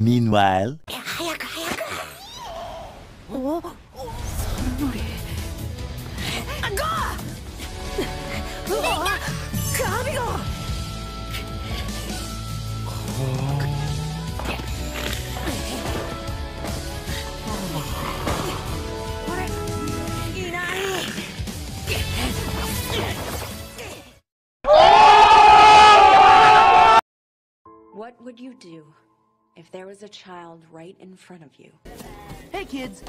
Meanwhile, 早く早くおおそれよりあゴーうわカビゴあれいない What would you do If there was a child right in front of you? Hey kids,